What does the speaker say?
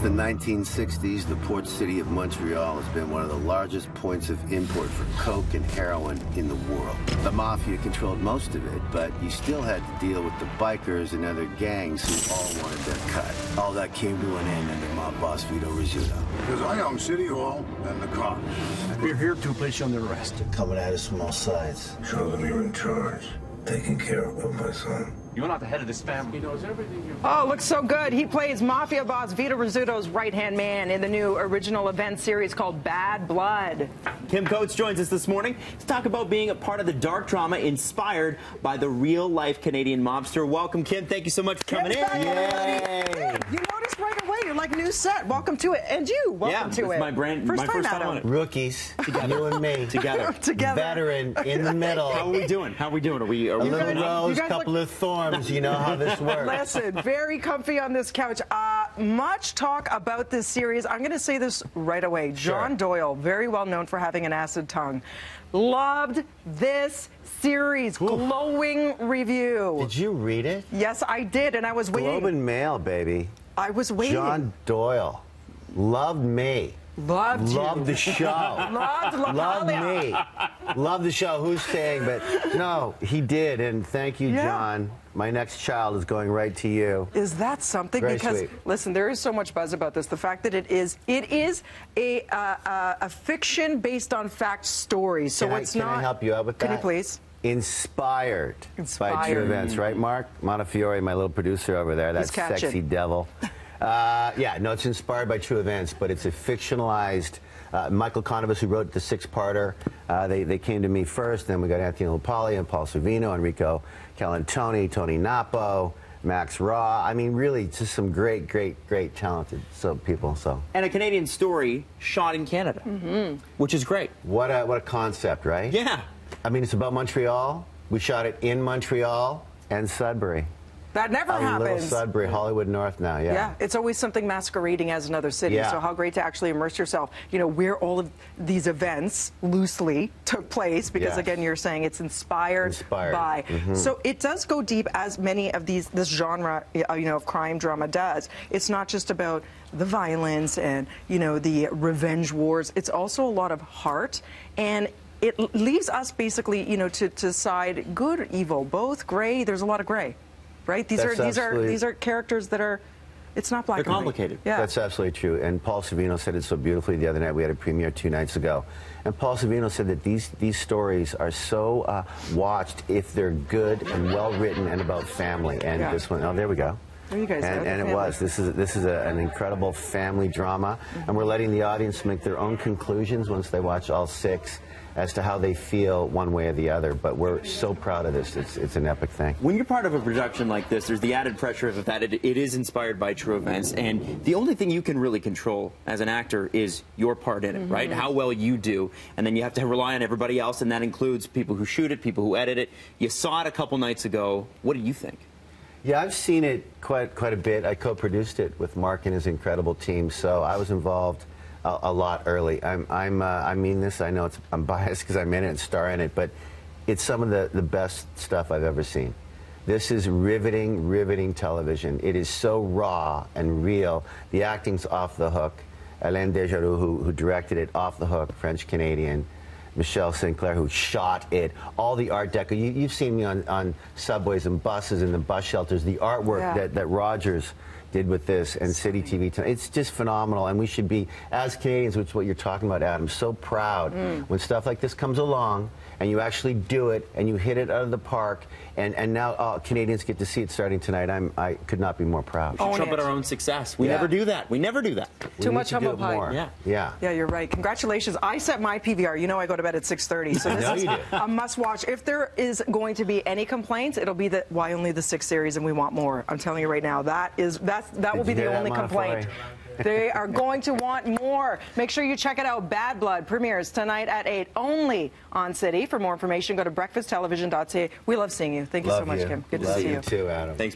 Since the 1960s, the port city of Montreal has been one of the largest points of import for coke and heroin in the world. The mafia controlled most of it, but you still had to deal with the bikers and other gangs who all wanted their cut. All that came to an end under mob boss Vito Rizzuto. Because I own City Hall and the cops. We're here to place you under arrest. Coming at us from all sides. Show them you're in charge. Taking care of my son. You're not the head of this family. He knows everything you Oh, looks so good. He plays mafia boss Vito Rizzuto's right-hand man in the new original event series called Bad Blood. Kim Coates joins us this morning to talk about being a part of the dark drama inspired by the real-life Canadian mobster. Welcome, Kim. Thank you so much for coming Kim's in. back, everybody. You noticed right away. You're like new set. Welcome to it, and you. Welcome Yeah, to it's it. my brand- my first time Adam. on it. Rookies, together. you and me. Together. Together. Veteran in the middle. How are we doing? How are we doing? Are we? Are A we little going rose, you couple look- of thorns. You know how this works. Listen, very comfy on this couch. Uh, much talk about this series. I'm going to say this right away. John Sure. Doyle, very well known for having an acid tongue, loved this series. Glowing review. Did you read it? Yes, I did, and I was waiting. Globe and Mail, baby. I was waiting. John Doyle loved me. Loved you. Loved the show. Loved Loved me. Loved the show. Who's saying? But no, he did. And thank you, Yeah. John. My next child is going right to you. Is that something? Very because sweet. listen, there is so much buzz about this. The fact that it is it is a uh, uh, a fiction based on fact story. So can I, can not. I help you out with that? Can you please? Inspired, by Inspired. true events, right, Mark Montefiore, my little producer over there, that sexy devil. Uh, yeah, no, it's inspired by true events, but it's a fictionalized. Uh, Michael Konyves, who wrote the six-parter, uh, they, they came to me first. Then we got Anthony LaPaglia and Paul Sorvino, Enrico Colantoni, Tony Napo, Max Raw. I mean, really, just some great, great, great talented so people. So And a Canadian story shot in Canada, Mm-hmm. which is great. what a what a concept, right? Yeah. I mean, it's about Montreal. We shot it in Montreal and Sudbury. That never A little happens. Sudbury, Hollywood North now, yeah. Yeah, it's always something masquerading as another city. Yeah. So how great to actually immerse yourself. You know where all of these events loosely took place because Yes. again you're saying it's inspired, Inspired. by. Mhm. So it does go deep as many of these this genre uh, you know of crime drama does. It's not just about the violence and you know the revenge wars. It's also a lot of heart and. It leaves us basically, you know, to, to side good or evil, both gray. There's a lot of gray, right? These That's are these are these are characters that are. It's not black They're and white. complicated. Yeah. That's absolutely true. And Paul Sorvino said it so beautifully the other night. We had a premiere two nights ago. And Paul Sorvino said that these, these stories are so uh, watched if they're good and well written and about family. And Yeah. this one, oh, there we go. There you guys and, and it was. This is this is a, an incredible family drama, and we're letting the audience make their own conclusions once they watch all six as to how they feel one way or the other. But we're so proud of this. It's it's an epic thing. When you're part of a production like this, there's the added pressure of that it, it is inspired by true events, and the only thing you can really control as an actor is your part in it, Mm-hmm. right? How well you do, and then you have to rely on everybody else, and that includes people who shoot it, people who edit it. You saw it a couple nights ago. What do you think? Yeah, I've seen it quite quite a bit. I co-produced it with Mark and his incredible team, so I was involved a, a lot early. I'm, I'm uh, I mean this. I know it's, I'm biased because I'm in it and star in it, but it's some of the, the best stuff I've ever seen. This is riveting, riveting television. It is so raw and real. The acting's off the hook. Alain Desjardins, who, who directed it, off the hook, French Canadian. Michelle Sinclair, who shot it, all the art deco. You, you've seen me on, on subways and buses and the bus shelters. The artwork Yeah. that, that Rogers did with this and City TV tonight. It's just phenomenal, and we should be, as Canadians, which is what you're talking about, Adam, so proud Mm. when stuff like this comes along and you actually do it and you hit it out of the park, and, and now uh, Canadians get to see it starting tonight. I'm, I could not be more proud. Own Trumpet it. our own success. We Yeah. never do that. We never do that. We Too need much to humble it pie. more. Yeah. Yeah. Yeah, you're right. Congratulations. I set my PVR. You know I go to bed at 6:30, so this is a must-watch. If there is going to be any complaints, it'll be that why only the six series and we want more. I'm telling you right now. That is that's that will Did be the only complaint. They are going to want more. Make sure you check it out. Bad Blood premieres tonight at 8 only on City. For more information, go to breakfasttelevision.ca. We love seeing you. Thank you Love so much, you. Kim. Good Love to see you you. too, Adam. Thanks.